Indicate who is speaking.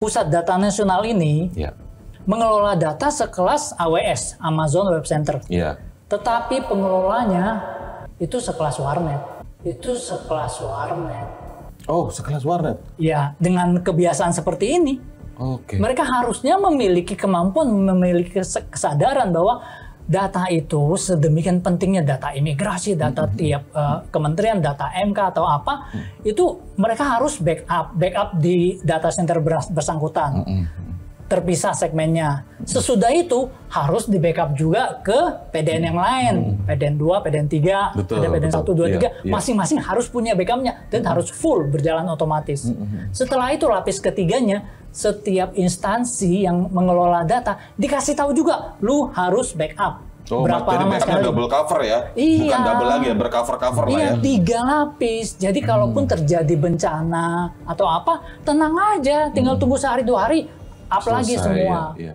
Speaker 1: pusat data nasional ini
Speaker 2: Ya.
Speaker 1: mengelola data sekelas AWS, Amazon Web Center.
Speaker 2: Ya.
Speaker 1: Tetapi pengelolanya itu sekelas warnet. Itu sekelas warnet.
Speaker 2: Oh, sekelas warnet.
Speaker 1: Ya, dengan kebiasaan seperti ini,
Speaker 2: Oke.
Speaker 1: mereka harusnya memiliki kemampuan, memiliki kes- kesadaran bahwa data itu sedemikian pentingnya data imigrasi, data tiap eh, kementerian, data MK atau apa, itu mereka harus backup, backup di data center bersangkutan. Terpisah segmennya. Sesudah itu harus di backup juga ke PDN yang lain, PDN 2, PDN 3,
Speaker 2: Betul,
Speaker 1: ada PDN
Speaker 2: betul.
Speaker 1: 1, 2,
Speaker 2: Iya,
Speaker 1: 3,
Speaker 2: iya.
Speaker 1: masing-masing harus punya backupnya dan harus full berjalan otomatis. Setelah itu lapis ketiganya, setiap instansi yang mengelola data dikasih tahu juga, lu harus backup.
Speaker 2: Oh,
Speaker 1: Berapa
Speaker 2: jadi
Speaker 1: lama sekali?
Speaker 2: double cover ya?
Speaker 1: Iya.
Speaker 2: Bukan double lagi ya, bercover-cover lah
Speaker 1: Iya,
Speaker 2: ya.
Speaker 1: tiga lapis. Jadi kalaupun terjadi bencana atau apa, tenang aja, tinggal tunggu sehari dua hari, up lagi
Speaker 2: Selesai,
Speaker 1: semua.
Speaker 2: ya, iya.